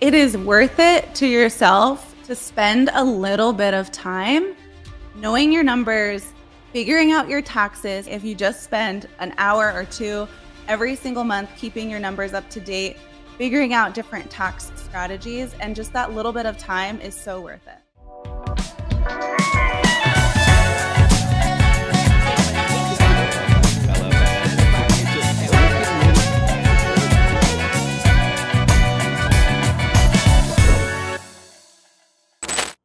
It is worth it to yourself to spend a little bit of time knowing your numbers, figuring out your taxes. If you just spend an hour or two every single month keeping your numbers up to date, figuring out different tax strategies, and just that little bit of time is so worth it.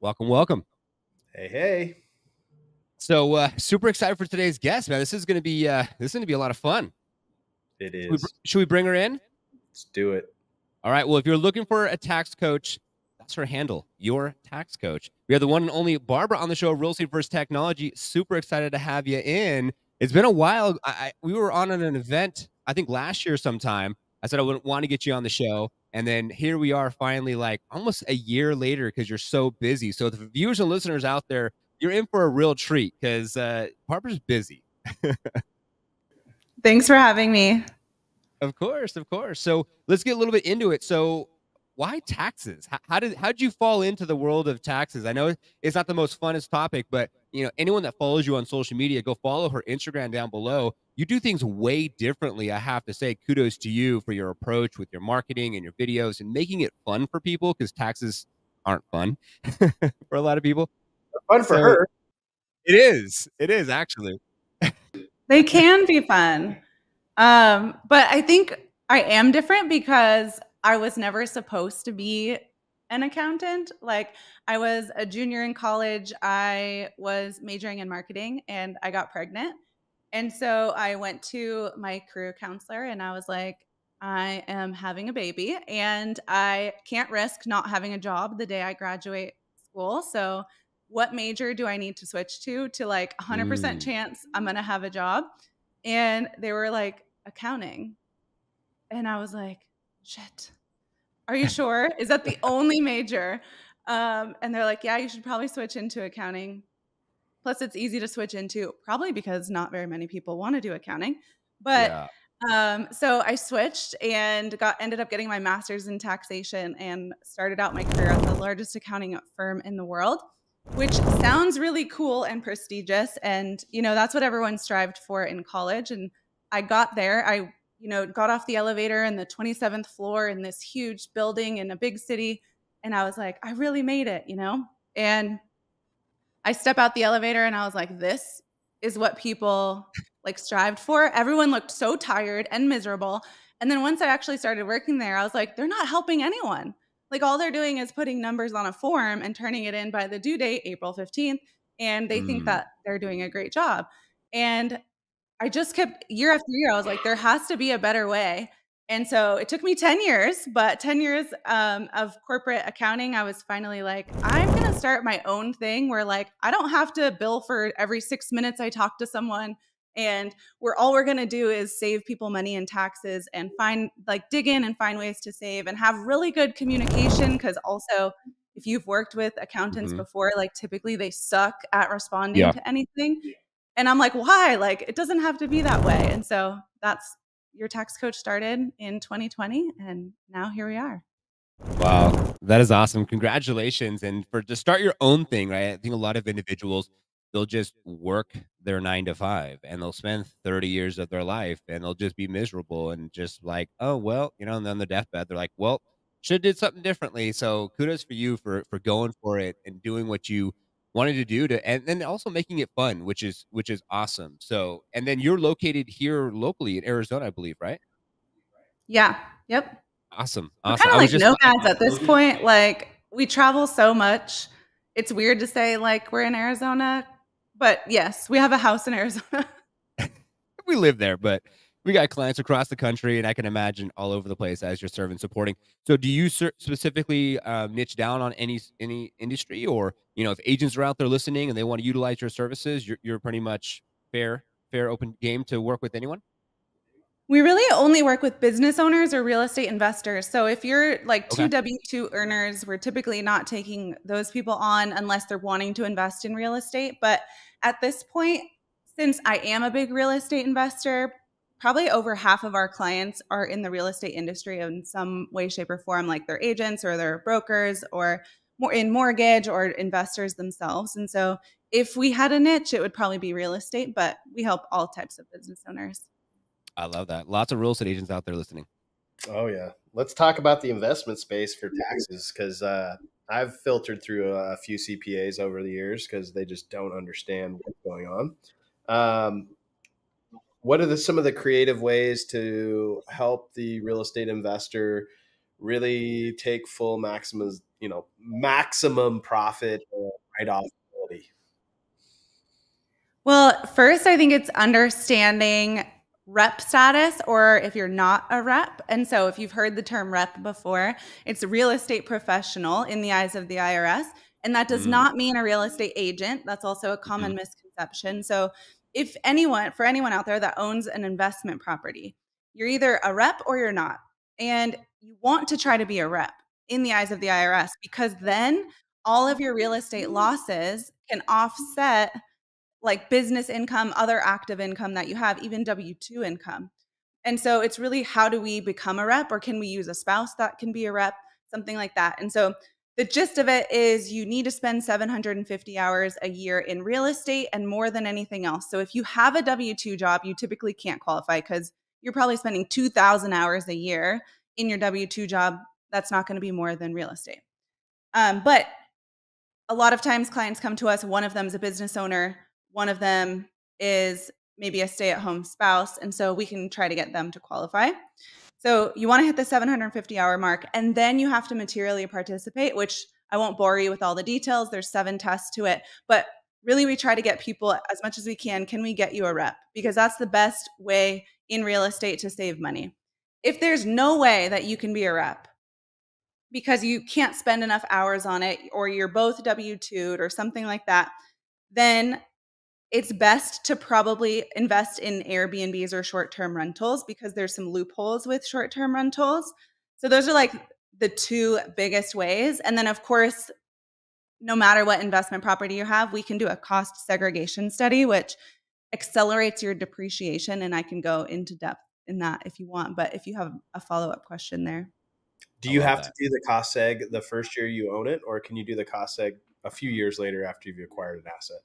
Welcome, welcome. Hey, hey. So uh super excited for today's guest, man. This is gonna be uh this is gonna be a lot of fun. It is. Should we, should we bring her in? Let's do it. All right. Well, if you're looking for a tax coach, that's her handle, your tax coach. We have the one and only Barbara on the show, Real Estate Versus Technology. Super excited to have you in. It's been a while. I, I we were on an event, I think last year sometime. I said I wouldn't want to get you on the show. And then here we are finally like almost a year later because you're so busy. So the viewers and listeners out there, you're in for a real treat because uh, Barbara's busy. Thanks for having me. Of course, of course. So let's get a little bit into it. So why taxes? How, how did how did you fall into the world of taxes? I know it's not the most funnest topic, but you know anyone that follows you on social media, go follow her Instagram down below. You do things way differently. I have to say, kudos to you for your approach with your marketing and your videos and making it fun for people because taxes aren't fun for a lot of people. Fun for So- her. It is. It is actually. They can be fun. Um, but I think I am different because I was never supposed to be an accountant. Like I was a junior in college, I was majoring in marketing and I got pregnant. And so I went to my career counselor and I was like, I am having a baby and I can't risk not having a job the day I graduate school. So what major do I need to switch to to like 100% Mm. chance I'm going to have a job? And they were like, accounting. And I was like, shit. Are you sure? Is that the only major? Um, and they're like, yeah, you should probably switch into accounting. Plus, it's easy to switch into, probably because not very many people want to do accounting. But yeah. um, so I switched and got ended up getting my master's in taxation and started out my career at the largest accounting firm in the world, which sounds really cool and prestigious. And you know that's what everyone strived for in college. And I got there. I you know got off the elevator in the 27th floor in this huge building in a big city, and I was like, I really made it, you know. And I step out the elevator and I was like, this is what people like strived for. Everyone looked so tired and miserable. And then once I actually started working there, I was like, they're not helping anyone. Like all they're doing is putting numbers on a form and turning it in by the due date, April 15th. And they think Mm. that they're doing a great job. And I just kept year after year, I was like, there has to be a better way. And so it took me 10 years, but 10 years um, of corporate accounting, I was finally like, I'm start my own thing where like I don't have to bill for every six minutes I talk to someone. And we're all we're going to do is save people money in taxes and find like dig in and find ways to save and have really good communication. Cause also, if you've worked with accountants Mhm. before, like typically they suck at responding Yeah. to anything. And I'm like, why? Like, it doesn't have to be that way. And so that's your tax coach started in 2020. And now here we are. Wow, that is awesome! Congratulations, and for to start your own thing, right? I think a lot of individuals they'll just work their nine to five, and they'll spend thirty years of their life, and they'll just be miserable and just like, oh well, you know. And then the deathbed, they're like, well, should have did something differently. So kudos for you for for going for it and doing what you wanted to do to, and then also making it fun, which is which is awesome. So, and then you're located here locally in Arizona, I believe, right? Yeah. Yep. Awesome, awesome. kind of like nomads at this point. Like we travel so much. It's weird to say like we're in Arizona, but yes, we have a house in Arizona. we live there, but we got clients across the country, and I can imagine all over the place as you're serving, supporting. So, do you specifically uh, niche down on any any industry, or you know, if agents are out there listening and they want to utilize your services, you're you're pretty much fair, fair, open game to work with anyone. We really only work with business owners or real estate investors. So if you're like two Okay. W 2 earners, we're typically not taking those people on unless they're wanting to invest in real estate. But at this point, since I am a big real estate investor, probably over half of our clients are in the real estate industry in some way, shape, or form, like they're agents or they're brokers or more in mortgage or investors themselves. And so if we had a niche, it would probably be real estate, but we help all types of business owners. I love that. Lots of real estate agents out there listening. Oh yeah. Let's talk about the investment space for taxes because uh, I've filtered through a few CPAs over the years because they just don't understand what's going on. Um, what are the, some of the creative ways to help the real estate investor really take full maximum, you know, maximum profit right off Well, first, I think it's understanding rep status or if you're not a rep. And so, if you've heard the term rep before, it's a real estate professional in the eyes of the IRS. And that does mm. not mean a real estate agent. That's also a common mm. misconception. So, if anyone, for anyone out there that owns an investment property, you're either a rep or you're not. And you want to try to be a rep in the eyes of the IRS because then all of your real estate losses can offset like business income, other active income that you have, even W 2 income. And so it's really how do we become a rep or can we use a spouse that can be a rep, something like that. And so the gist of it is you need to spend 750 hours a year in real estate and more than anything else. So if you have a W 2 job, you typically can't qualify because you're probably spending 2,000 hours a year in your W 2 job. That's not going to be more than real estate. Um, but a lot of times clients come to us, one of them is a business owner one of them is maybe a stay at home spouse. And so we can try to get them to qualify. So you want to hit the 750 hour mark, and then you have to materially participate, which I won't bore you with all the details. There's seven tests to it. But really, we try to get people as much as we can. Can we get you a rep? Because that's the best way in real estate to save money. If there's no way that you can be a rep, because you can't spend enough hours on it, or you're both W 2'd or something like that, then it's best to probably invest in Airbnbs or short term rentals because there's some loopholes with short term rentals. So those are like the two biggest ways. And then, of course, no matter what investment property you have, we can do a cost segregation study, which accelerates your depreciation. And I can go into depth in that if you want. But if you have a follow up question there. Do you have that. to do the cost seg the first year you own it, or can you do the cost seg a few years later after you've acquired an asset?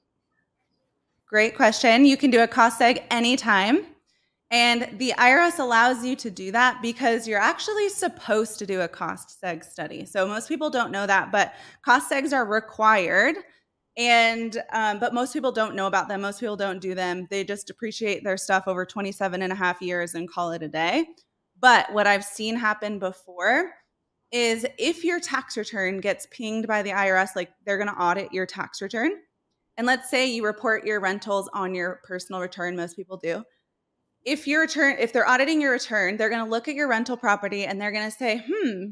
Great question. You can do a cost seg anytime. And the IRS allows you to do that because you're actually supposed to do a cost seg study. So most people don't know that, but cost segs are required. And, um, but most people don't know about them. Most people don't do them. They just depreciate their stuff over 27 and a half years and call it a day. But what I've seen happen before is if your tax return gets pinged by the IRS, like they're going to audit your tax return and let's say you report your rentals on your personal return, most people do. If your return, if they're auditing your return, they're going to look at your rental property and they're going to say, hmm,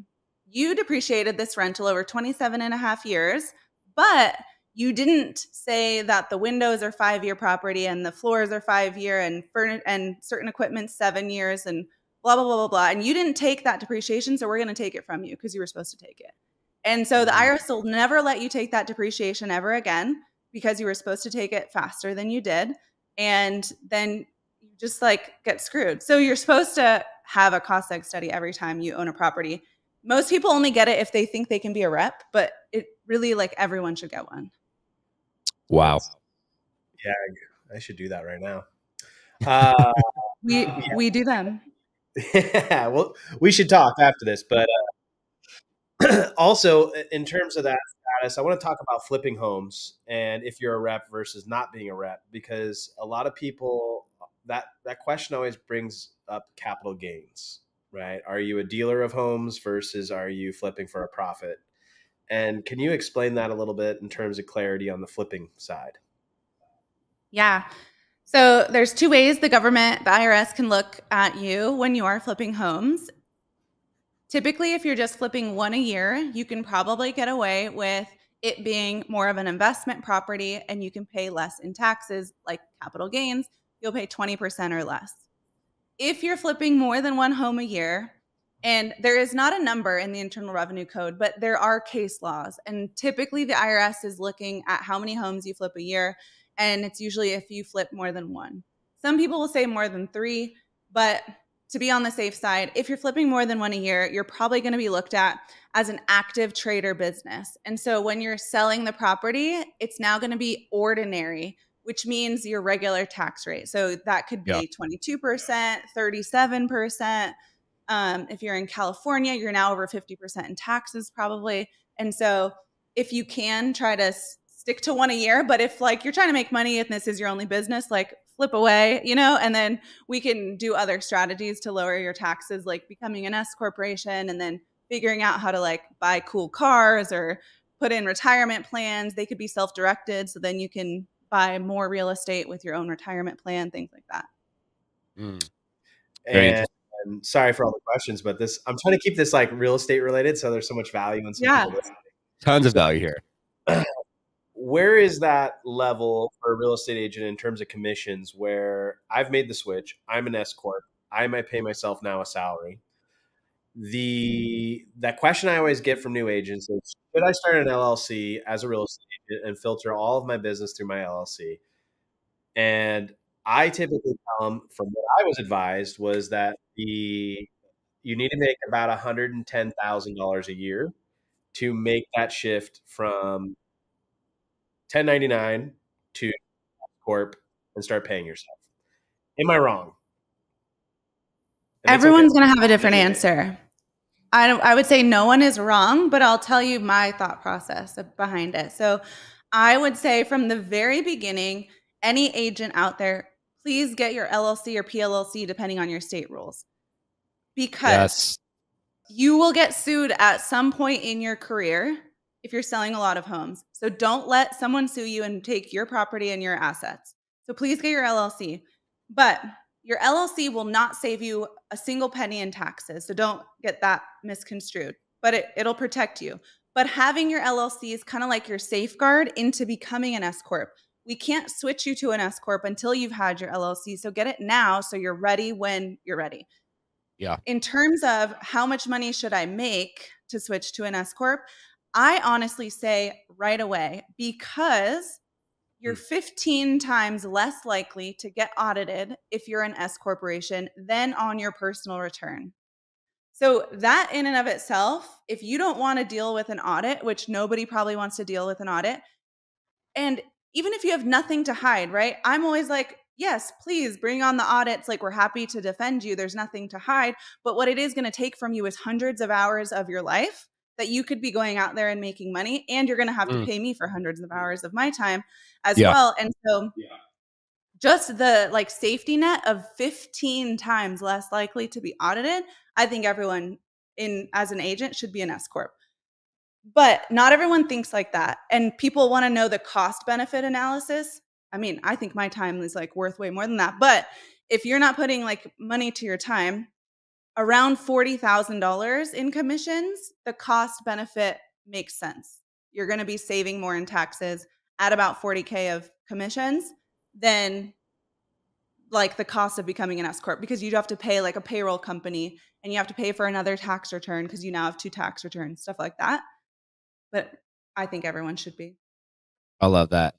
you depreciated this rental over 27 and a half years, but you didn't say that the windows are five year property and the floors are five year and furniture and certain equipment seven years and blah blah blah blah blah and you didn't take that depreciation so we're going to take it from you because you were supposed to take it and so the mm-hmm. irs will never let you take that depreciation ever again because you were supposed to take it faster than you did. And then you just like get screwed. So you're supposed to have a cost seg study every time you own a property. Most people only get it if they think they can be a rep, but it really like everyone should get one. Wow. Yeah, I should do that right now. Uh, we yeah. we do them. Yeah, well, we should talk after this, but uh, also in terms of that status, I want to talk about flipping homes and if you're a rep versus not being a rep, because a lot of people that that question always brings up capital gains, right? Are you a dealer of homes versus are you flipping for a profit? And can you explain that a little bit in terms of clarity on the flipping side? Yeah. So there's two ways the government, the IRS can look at you when you are flipping homes. Typically, if you're just flipping one a year, you can probably get away with it being more of an investment property and you can pay less in taxes like capital gains. You'll pay 20% or less. If you're flipping more than one home a year, and there is not a number in the Internal Revenue Code, but there are case laws. And typically, the IRS is looking at how many homes you flip a year. And it's usually if you flip more than one. Some people will say more than three. But to be on the safe side, if you're flipping more than one a year, you're probably going to be looked at as an active trader business. And so when you're selling the property, it's now going to be ordinary, which means your regular tax rate. So that could be Yeah. 22%, 37%. Um, if you're in California, you're now over 50% in taxes, probably. And so if you can try to stick to one a year, but if like you're trying to make money and this is your only business, like flip away, you know, and then we can do other strategies to lower your taxes, like becoming an S corporation and then figuring out how to like buy cool cars or put in retirement plans. They could be self directed. So then you can buy more real estate with your own retirement plan, things like that. Mm. And, and sorry for all the questions, but this I'm trying to keep this like real estate related, so there's so much value in some Yeah. Tons of value here. Where is that level mm-hmm. for a real estate agent in terms of commissions where I've made the switch? I'm an S corp. I might pay myself now a salary. The that question I always get from new agents is should I start an LLC as a real estate agent and filter all of my business through my LLC? And I typically tell them from what I was advised was that the you need to make about $110,000 a year to make that shift from 1099 to corp and start paying yourself. Am I wrong? And Everyone's okay. going to have a different answer. I, I would say no one is wrong, but I'll tell you my thought process behind it. So I would say from the very beginning, any agent out there, please get your LLC or PLLC depending on your state rules. Because Yes. you will get sued at some point in your career if you're selling a lot of homes. So don't let someone sue you and take your property and your assets. So please get your LLC. But your LLC will not save you a single penny in taxes. So don't get that misconstrued, but it, it'll protect you. But having your LLC is kind of like your safeguard into becoming an S Corp. We can't switch you to an S Corp until you've had your LLC. So get it now so you're ready when you're ready Yeah. in terms of how much money should I make to switch to an S corp, I honestly say right away because you're hmm. 15 times less likely to get audited if you're an S corporation than on your personal return. So that in and of itself, if you don't want to deal with an audit, which nobody probably wants to deal with an audit, and even if you have nothing to hide, right? I'm always like, yes, please bring on the audits. Like, we're happy to defend you. There's nothing to hide. But what it is going to take from you is hundreds of hours of your life that you could be going out there and making money. And you're going to have to Mm. pay me for hundreds of hours of my time as Yeah. well. And so, just the like safety net of 15 times less likely to be audited, I think everyone in as an agent should be an S corp. But not everyone thinks like that. And people want to know the cost benefit analysis. I mean, I think my time is like worth way more than that. But if you're not putting like money to your time, around $40,000 in commissions, the cost benefit makes sense. You're going to be saving more in taxes at about 40K of commissions than like the cost of becoming an S corp because you have to pay like a payroll company and you have to pay for another tax return because you now have two tax returns, stuff like that. But I think everyone should be. I love that.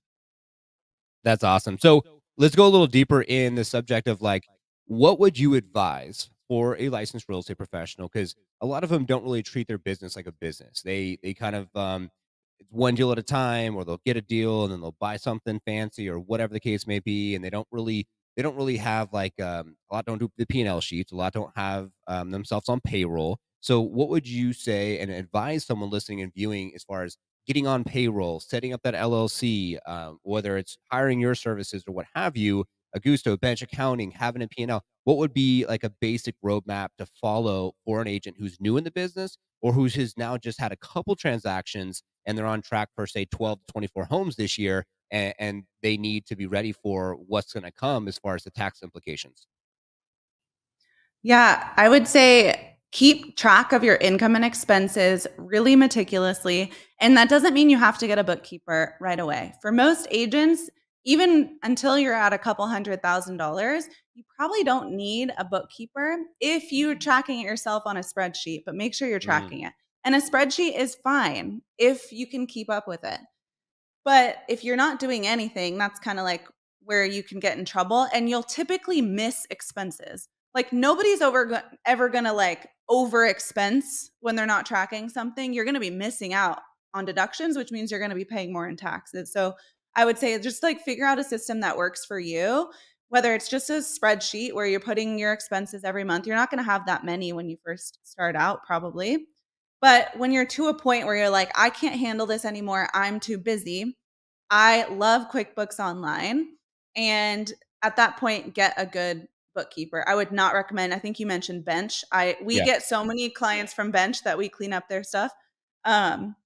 That's awesome. So let's go a little deeper in the subject of like, what would you advise for a licensed real estate professional? Because a lot of them don't really treat their business like a business. They they kind of um, it's one deal at a time, or they'll get a deal and then they'll buy something fancy or whatever the case may be, and they don't really they don't really have like um, a lot don't do the P and L sheets. A lot don't have um, themselves on payroll. So, what would you say and advise someone listening and viewing as far as getting on payroll, setting up that LLC, um, whether it's hiring your services or what have you, a Gusto, bench accounting, having a P&L, what would be like a basic roadmap to follow for an agent who's new in the business or who's has now just had a couple transactions and they're on track for say 12 to 24 homes this year and, and they need to be ready for what's going to come as far as the tax implications? Yeah, I would say keep track of your income and expenses really meticulously. And that doesn't mean you have to get a bookkeeper right away. For most agents, even until you're at a couple hundred thousand dollars, you probably don't need a bookkeeper if you're tracking it yourself on a spreadsheet, but make sure you're Mm. tracking it. And a spreadsheet is fine if you can keep up with it. But if you're not doing anything, that's kind of like where you can get in trouble and you'll typically miss expenses. like nobody's over ever gonna like over expense when they're not tracking something. You're gonna be missing out on deductions, which means you're gonna be paying more in taxes. So I would say just like figure out a system that works for you. Whether it's just a spreadsheet where you're putting your expenses every month, you're not going to have that many when you first start out, probably. But when you're to a point where you're like, I can't handle this anymore, I'm too busy. I love QuickBooks Online. And at that point, get a good bookkeeper. I would not recommend. I think you mentioned Bench. I we yeah. get so many clients from Bench that we clean up their stuff. Um,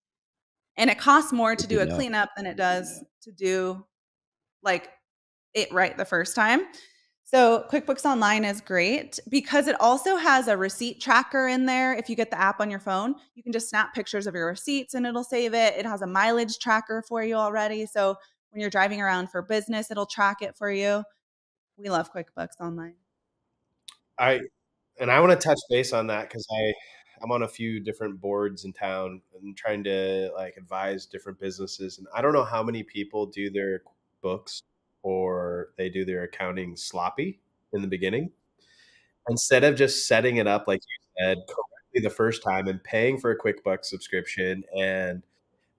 and it costs more to do a cleanup than it does to do like it right the first time. So QuickBooks Online is great because it also has a receipt tracker in there. If you get the app on your phone, you can just snap pictures of your receipts and it'll save it. It has a mileage tracker for you already. So when you're driving around for business, it'll track it for you. We love QuickBooks Online. I and I want to touch base on that because I I'm on a few different boards in town and trying to like advise different businesses and I don't know how many people do their books or they do their accounting sloppy in the beginning instead of just setting it up like you said correctly the first time and paying for a QuickBooks subscription and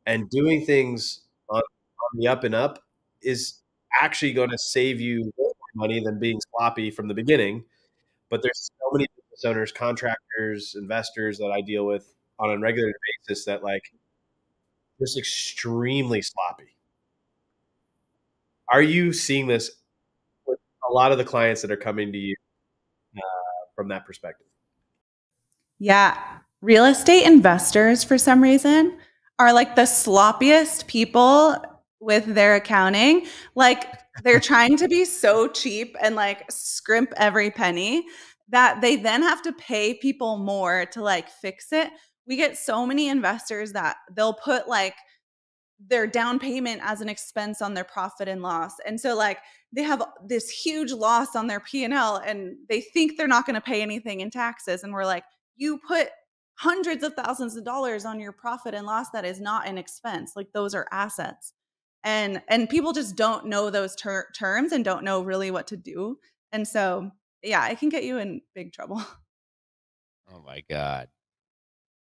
and doing things on, on the up and up is actually going to save you more money than being sloppy from the beginning. But there's so many business owners, contractors, investors that I deal with on a regular basis that like just extremely sloppy are you seeing this with a lot of the clients that are coming to you uh, from that perspective? Yeah. Real estate investors, for some reason, are like the sloppiest people with their accounting. Like they're trying to be so cheap and like scrimp every penny that they then have to pay people more to like fix it. We get so many investors that they'll put like their down payment as an expense on their profit and loss. And so like they have this huge loss on their P&L and they think they're not going to pay anything in taxes and we're like you put hundreds of thousands of dollars on your profit and loss that is not an expense. Like those are assets. And and people just don't know those ter- terms and don't know really what to do. And so yeah, it can get you in big trouble. Oh my god.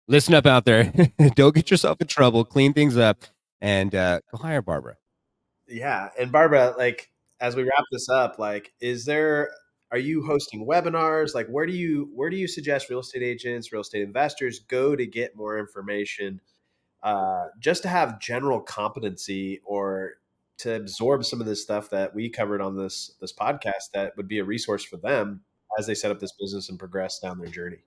Listen up out there. don't get yourself in trouble. Clean things up and uh, go hire Barbara. Yeah, and Barbara, like as we wrap this up, like, is there? Are you hosting webinars? Like, where do you where do you suggest real estate agents, real estate investors go to get more information, uh, just to have general competency or to absorb some of this stuff that we covered on this this podcast that would be a resource for them as they set up this business and progress down their journey?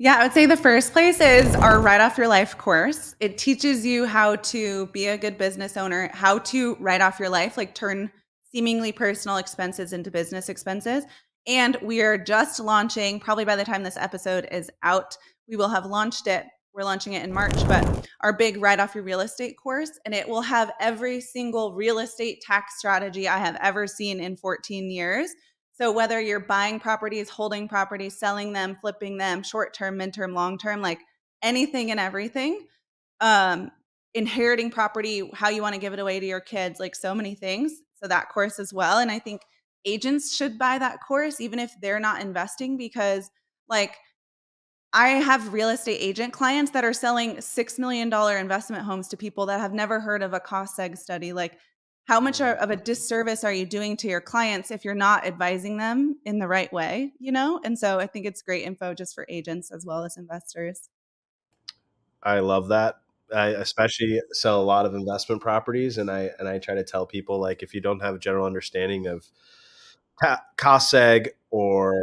Yeah, I would say the first place is our Write Off Your Life course. It teaches you how to be a good business owner, how to write off your life, like turn seemingly personal expenses into business expenses. And we are just launching, probably by the time this episode is out, we will have launched it. We're launching it in March, but our big Write Off Your Real Estate course. And it will have every single real estate tax strategy I have ever seen in 14 years so whether you're buying properties, holding properties, selling them, flipping them, short term, midterm, long term, like anything and everything, um, inheriting property, how you want to give it away to your kids, like so many things. So that course as well. And I think agents should buy that course, even if they're not investing, because like I have real estate agent clients that are selling $6 million investment homes to people that have never heard of a cost seg study. Like how much mm-hmm. of a disservice are you doing to your clients if you're not advising them in the right way you know? And so i think it's great info just for agents as well as investors. I love that. I especially sell a lot of investment properties and i and i try to tell people like if you don't have a general understanding of cost seg or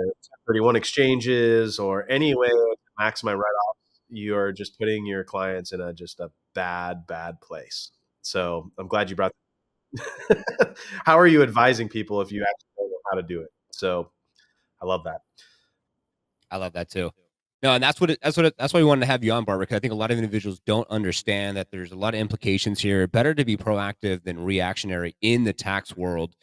31 exchanges or any way to maximize write-off you are just putting your clients in a just a bad bad place so i'm glad you brought how are you advising people if you actually don't know how to do it? So I love that. I love that too. No, and that's what it, that's what it, that's why we wanted to have you on, Barbara. Because I think a lot of individuals don't understand that there's a lot of implications here. Better to be proactive than reactionary in the tax world,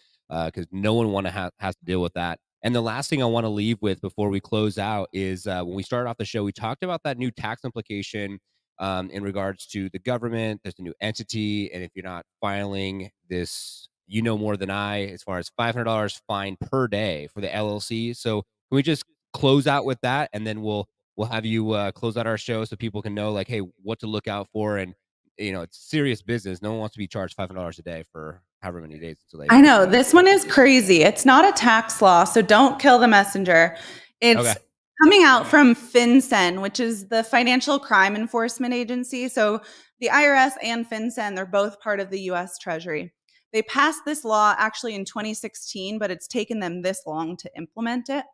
because uh, no one want to ha- has to deal with that. And the last thing I want to leave with before we close out is uh, when we started off the show, we talked about that new tax implication um, in regards to the government. There's a new entity, and if you're not filing this you know more than I as far as $500 fine per day for the LLC. So can we just close out with that and then we'll we'll have you uh, close out our show so people can know like hey what to look out for and you know it's serious business no one wants to be charged $500 a day for however many days until they I know this one is crazy. It's not a tax law, so don't kill the messenger. It's Okay. coming out from FinCEN, which is the Financial Crime Enforcement Agency. So the IRS and FinCEN, they're both part of the US Treasury. They passed this law actually in 2016, but it's taken them this long to implement it.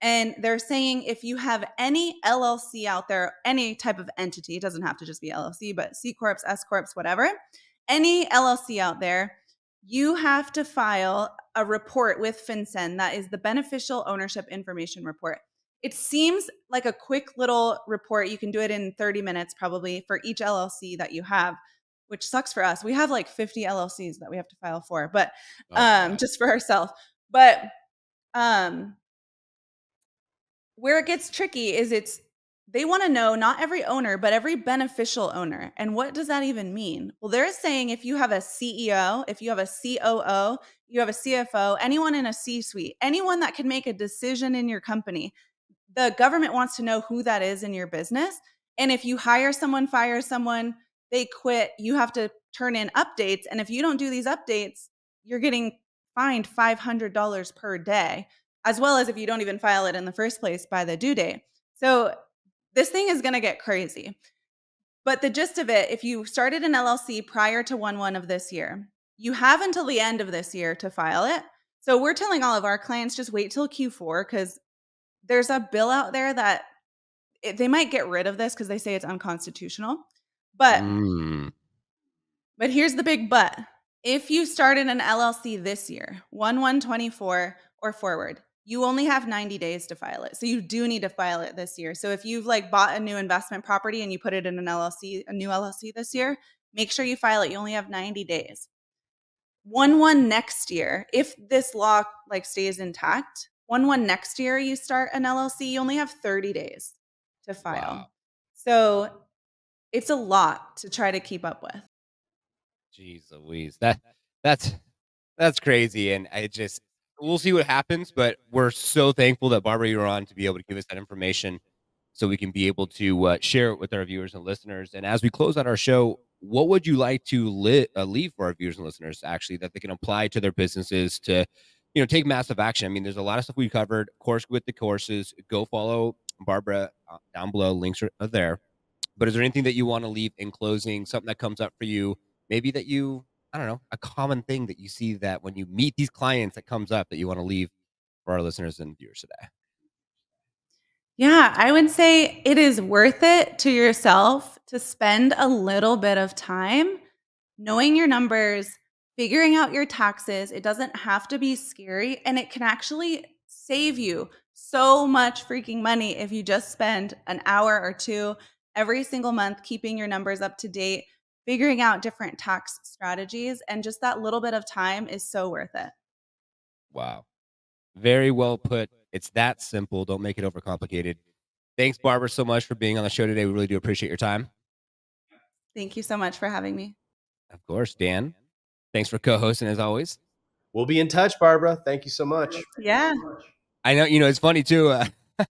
And they're saying if you have any LLC out there, any type of entity, it doesn't have to just be LLC, but C Corps, S Corps, whatever, any LLC out there, you have to file a report with FinCEN that is the beneficial ownership information report. It seems like a quick little report. You can do it in 30 minutes probably for each LLC that you have, which sucks for us. We have like 50 LLCs that we have to file for, but Oh, um just for ourselves. But um where it gets tricky is it's they want to know not every owner, but every beneficial owner. And what does that even mean? Well, they're saying if you have a CEO, if you have a COO, you have a CFO, anyone in a C suite, anyone that can make a decision in your company, the government wants to know who that is in your business. And if you hire someone, fire someone, they quit, you have to turn in updates. And if you don't do these updates, you're getting fined $500 per day, as well as if you don't even file it in the first place by the due date. So this thing is going to get crazy. But the gist of it, if you started an LLC prior to 1 1 of this year, you have until the end of this year to file it. So we're telling all of our clients just wait till Q4 because there's a bill out there that it, they might get rid of this because they say it's unconstitutional. But Mm. but here's the big but. If you started an LLC this year, 1 1 24 or forward, you only have 90 days to file it. So you do need to file it this year. So if you've like bought a new investment property and you put it in an LLC, a new LLC this year, make sure you file it. You only have 90 days. 1 1 next year, if this law like stays intact, 1 1 next year you start an LLC, you only have 30 days to file. Wow. So it's a lot to try to keep up with. Jeez Louise. That that's that's crazy. And I just we'll see what happens, but we're so thankful that Barbara you're on to be able to give us that information so we can be able to uh, share it with our viewers and listeners. And as we close out our show, what would you like to li- uh, leave for our viewers and listeners actually that they can apply to their businesses to you know take massive action? I mean, there's a lot of stuff we covered. Course with the courses, go follow Barbara uh, down below. Links are there. But is there anything that you want to leave in closing? Something that comes up for you? Maybe that you, I don't know, a common thing that you see that when you meet these clients that comes up that you want to leave for our listeners and viewers today. Yeah, I would say it is worth it to yourself to spend a little bit of time knowing your numbers, figuring out your taxes. It doesn't have to be scary, and it can actually save you so much freaking money if you just spend an hour or two every single month keeping your numbers up to date, figuring out different tax strategies, and just that little bit of time is so worth it. Wow. Very well put. It's that simple. Don't make it overcomplicated. Thanks, Barbara, so much for being on the show today. We really do appreciate your time. Thank you so much for having me. Of course, Dan. Thanks for co-hosting as always. We'll be in touch, Barbara. Thank you so much. Yeah. I know, you know, it's funny too. Uh,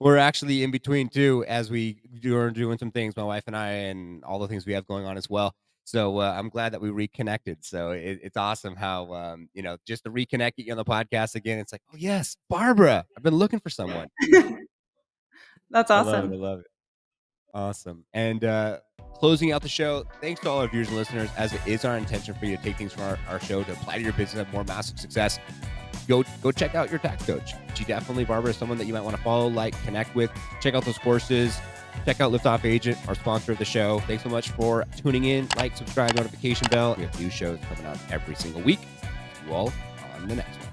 we're actually in between too, as we do, are doing some things, my wife and I, and all the things we have going on as well. So uh, I'm glad that we reconnected. So it, it's awesome how, um, you know, just to reconnect you on the podcast again. It's like, oh yes, Barbara. I've been looking for someone. That's I love awesome. it. I love it. Awesome. And uh, closing out the show, thanks to all our viewers and listeners, as it is our intention for you to take things from our, our show to apply to your business, and more massive success. Go go check out your tax coach. She definitely, Barbara, is someone that you might want to follow, like, connect with. Check out those courses. Check out Liftoff Agent, our sponsor of the show. Thanks so much for tuning in. Like, subscribe, notification bell. We have new shows coming out every single week. See you all on the next one.